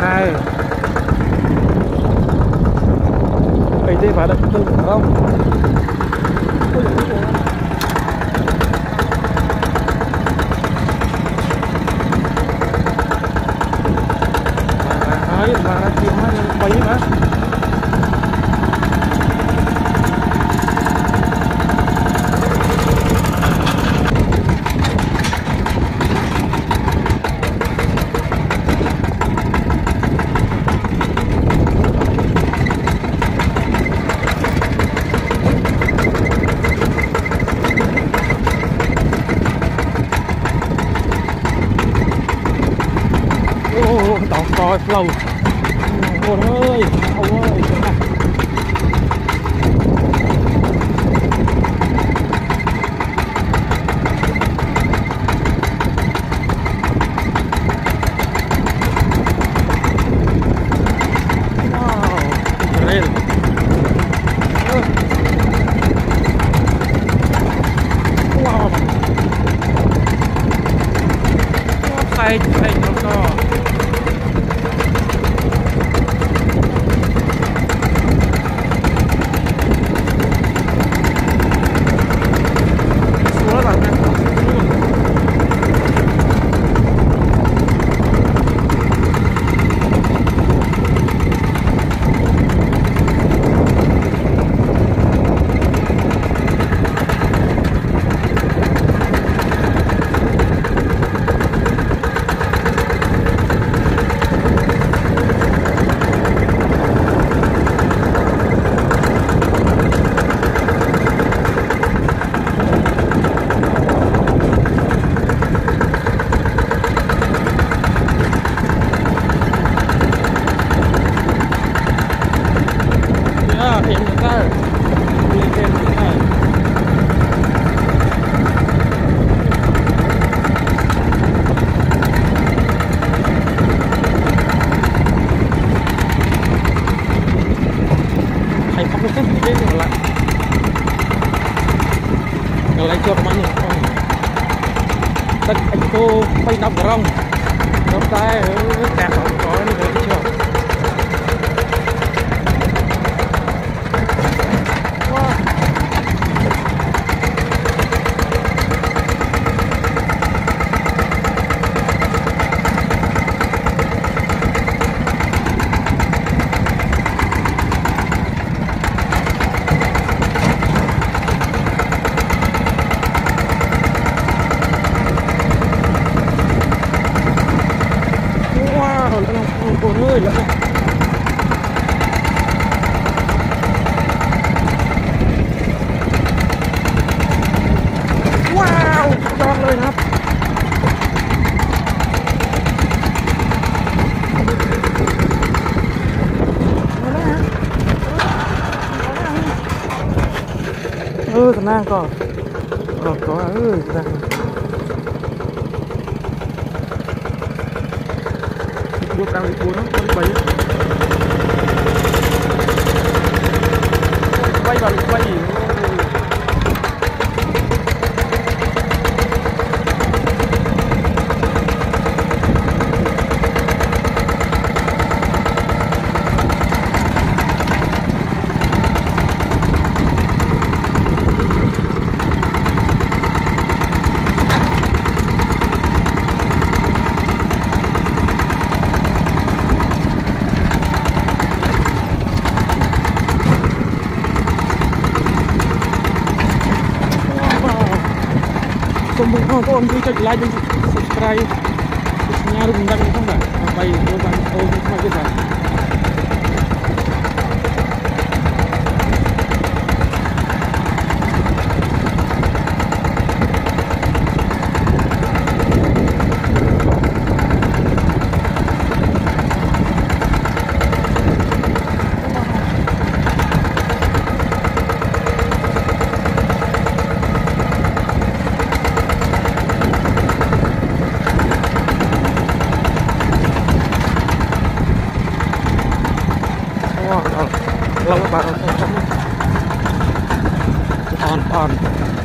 sai ấy thế phải đặt tự không? Rồi, lâu. ôi ơi gede nih ngelak ngelak ke rumahnya ទឹកអីគោ310ក្រុងដល់តែតែ lòng cô ơi, lỡ lòng. Wow, ยอดเลยนะครับมาแล้วฮะเออสนางก็ก็ก็เออสนาง 494ហ្នឹង3 3បាទ3 គុំវិញបងប្អូនគឺចុច like និង subscribe សញ្ញារូបដំណឹងផងបាទដើម្បីចូលបានអូនថ្មីទៀតបាទ ដល់ដល់ឡូវបាទអត់អត់